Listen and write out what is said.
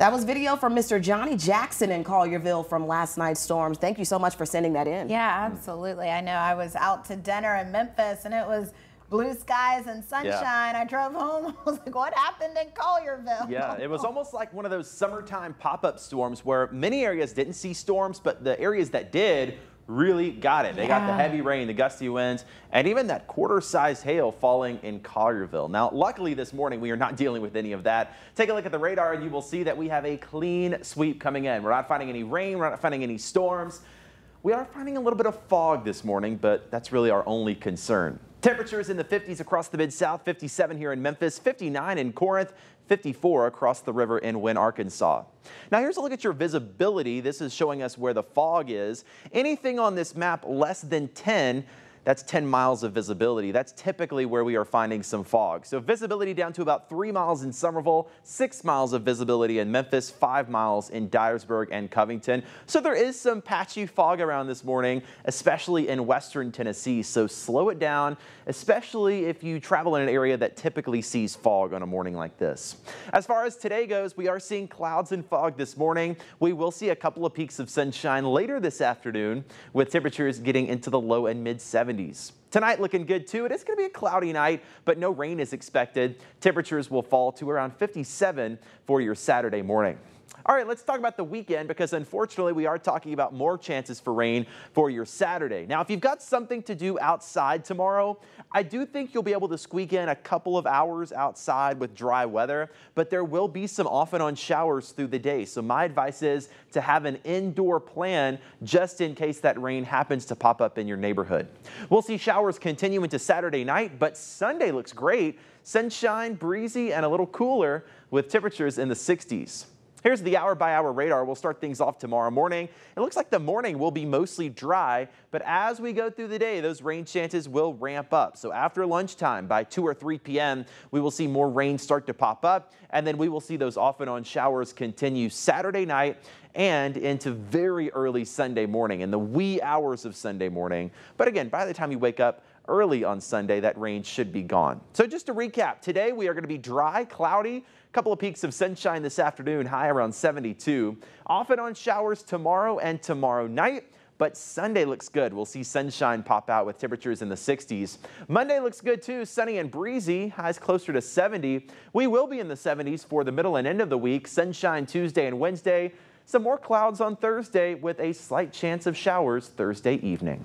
That was video from Mr. Johnny Jackson in Collierville from last night's storms. Thank you so much for sending that in. Yeah, absolutely. I know I was out to dinner in Memphis and it was blue skies and sunshine. Yeah. I drove home. I was like, what happened in Collierville? Yeah, it was almost like one of those summertime pop-up storms where many areas didn't see storms, but the areas that did really got it. They yeah. got the heavy rain, the gusty winds, and even that quarter-sized hail falling in Collierville. Now, luckily this morning, we are not dealing with any of that. Take a look at the radar and you will see that we have a clean sweep coming in. We're not finding any rain, we're not finding any storms. We are finding a little bit of fog this morning, but that's really our only concern. Temperatures in the 50s across the Mid-South, 57 here in Memphis, 59 in Corinth, 54 across the river in Wynne, Arkansas. Now here's a look at your visibility. This is showing us where the fog is. Anything on this map less than 10 that's 10 miles of visibility. That's typically where we are finding some fog. So visibility down to about three miles in Somerville, six miles of visibility in Memphis, five miles in Dyersburg and Covington. So there is some patchy fog around this morning, especially in western Tennessee. So slow it down, especially if you travel in an area that typically sees fog on a morning like this. As far as today goes, we are seeing clouds and fog this morning. We will see a couple of peeks of sunshine later this afternoon with temperatures getting into the low and mid 70s. 70s. Tonight looking good too. It is going to be a cloudy night, but no rain is expected. Temperatures will fall to around 57 for your Saturday morning. All right, let's talk about the weekend because unfortunately we are talking about more chances for rain for your Saturday. Now, if you've got something to do outside tomorrow, I do think you'll be able to squeak in a couple of hours outside with dry weather, but there will be some off and on showers through the day. So my advice is to have an indoor plan just in case that rain happens to pop up in your neighborhood. We'll see showers continue into Saturday night, but Sunday looks great. Sunshine, breezy, and a little cooler with temperatures in the 60s. Here's the hour by hour radar. We'll start things off tomorrow morning. It looks like the morning will be mostly dry, but as we go through the day, those rain chances will ramp up. So after lunchtime by 2 or 3 p.m., we will see more rain start to pop up, and then we will see those off and on showers continue Saturday night and into very early Sunday morning in the wee hours of Sunday morning. But again, by the time you wake up, early on Sunday, that rain should be gone. So just to recap, today we are going to be dry, cloudy, a couple of peeks of sunshine this afternoon, high around 72. Off and on showers tomorrow and tomorrow night but Sunday looks good. We'll see sunshine pop out with temperatures in the 60s. Monday looks good too, sunny and breezy, highs closer to 70. We will be in the 70s for the middle and end of the week. Sunshine Tuesday and Wednesday. Some more clouds on Thursday with a slight chance of showers Thursday evening.